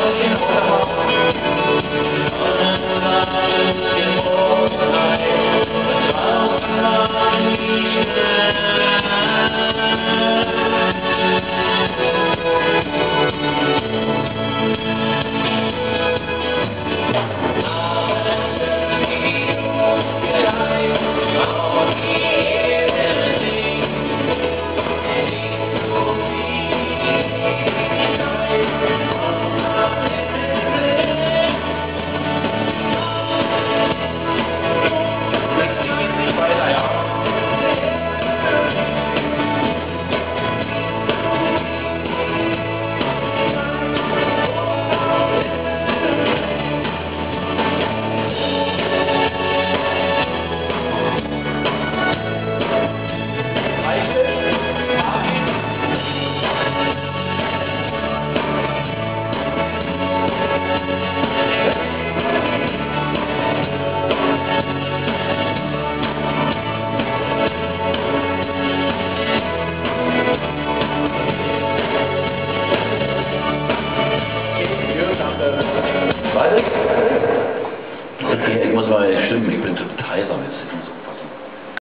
Thank you. Weiter? Ich muss mal stimmen, ich bin total heiser jetzt.